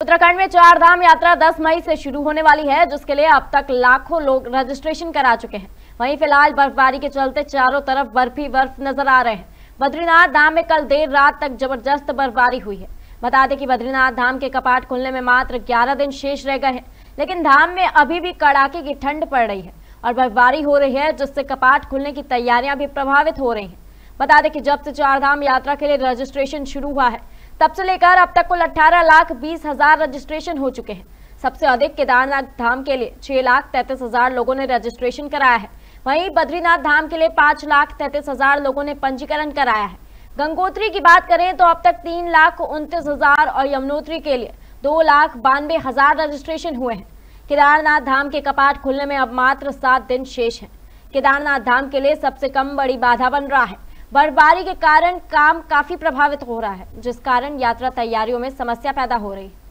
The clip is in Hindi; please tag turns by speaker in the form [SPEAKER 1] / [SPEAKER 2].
[SPEAKER 1] उत्तराखंड में चार धाम यात्रा 10 मई से शुरू होने वाली है, जिसके लिए अब तक लाखों लोग रजिस्ट्रेशन करा चुके हैं। वहीं फ़िलहाल बर्फबारी के चलते चारों तरफ़ बर्फ़ बर्फ़ नज़र आ रहे हैं। बद्रीनाथ धाम में कल देर रात तक ज़बरदस्त बर्फबारी हुई है। बता दें कि बद्रीनाथ धाम के कपाट खुलने में मात्र 11 दिन शेष रह गए हैं, लेकिन धाम में अभी भी कड़ाके की ठंड पड़ रही है और बर्फबारी हो रही है, जिससे कपाट खुलने की तैयारियाँ भी प्रभावित हो रही है। बता दें कि जब से चार धाम यात्रा के लिए रजिस्ट्रेशन शुरू हुआ है। तब से लेकर अब तक कुल अठारह लाख बीस हज़ार रजिस्ट्रेशन हो चुके हैं। सबसे अधिक केदारनाथ धाम के लिए छह लाख तैतीस हज़ार लोगों ने रजिस्ट्रेशन कराया है। वहीं बद्रीनाथ धाम के लिए पाँच लाख तैतीस हज़ार लोगों ने पंजीकरण कराया है। गंगोत्री की बात करें तो अब तक तीन लाख उनतीस हज़ार और यमुनोत्री के लिए दो लाख बानवे हज़ार रजिस्ट्रेशन हुए हैं। केदारनाथ धाम के कपाट खुलने में अब मात्र सात दिन शेष है। केदारनाथ धाम के लिए सबसे कम बड़ी बाधा बन रहा है। बर्फबारी के कारण काम काफ़ी प्रभावित हो रहा है, जिस कारण यात्रा तैयारियों में समस्या पैदा हो रही है।